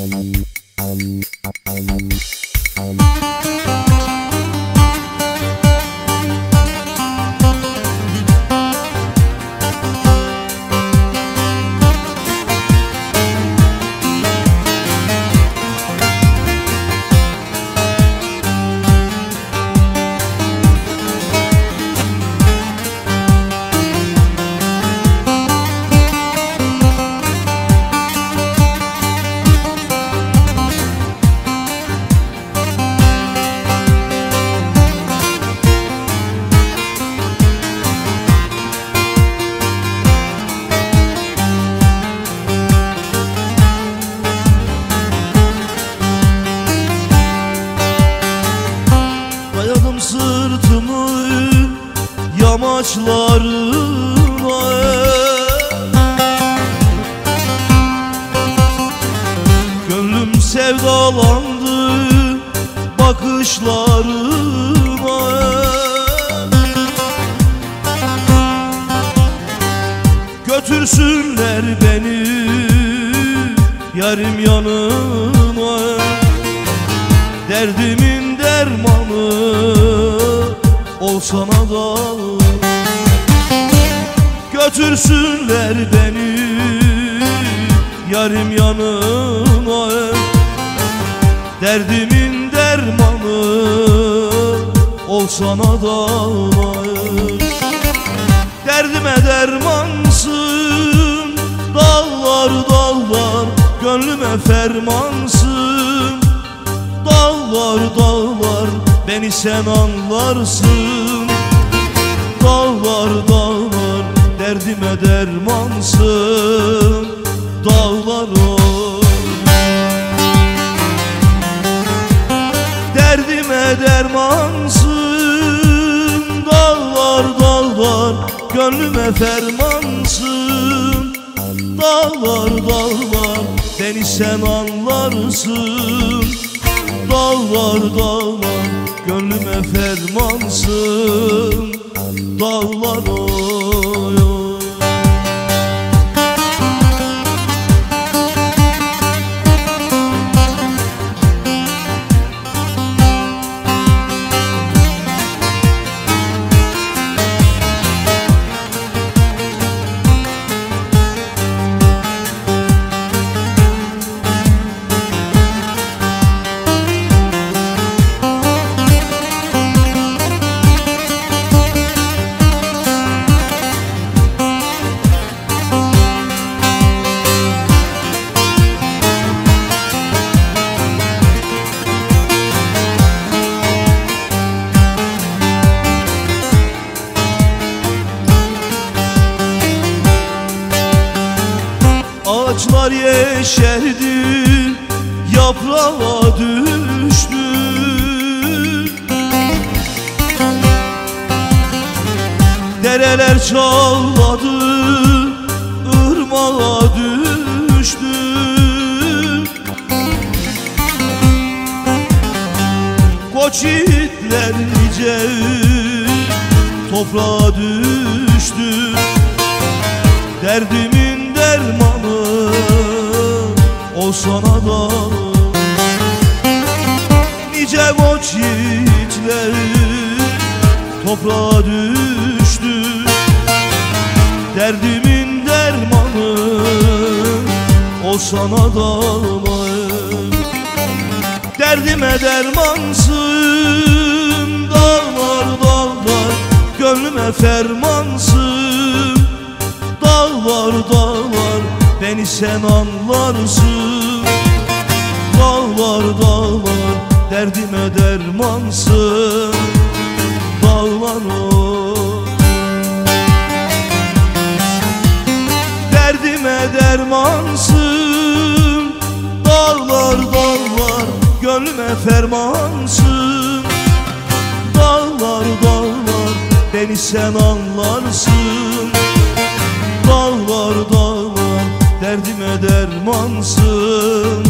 Um, um, um, um. Sırtımı yamaçlarına Gönlüm sevdalandı bakışlarına Götürsünler beni yarım yanıma. Derdimin dermanı olsana da Götürsünler beni yarım yanıma Derdimin dermanı olsana da Derdime dermansın Dağlar dağlar Gönlüme fermansın. Dağlar dağlar Beni sen anlarsın Dağlar dağlar Derdime dermansın Dağlar oy. Derdime dermansın Dağlar dağlar Gönlüme fermansın. Dağlar dağlar Beni sen anlarsın Dağlar dağlar Gönlüme fermansın. Dağlar oy Ağaçlar yeşerdi Yaprağa düştü Dereler çağladı ırmağa düştü Koç yiğitler nice toprağa düştü. Derdimin dermanı olsana da. Nice yiğitler toprağa düştü. Derdimin dermanı olsana da Derdime dermansın Dağlar dağlar Gönlüme fermansın. Dağlar dağlar Beni sen anlarsın Dağlar dağlar Derdime dermansın. Dağlar o. Derdime dermansın. Dağlar dağlar Gönlüme fermansın. Dağlar dağlar Beni sen anlarsın. Dağlar dağlar Derdime dermansın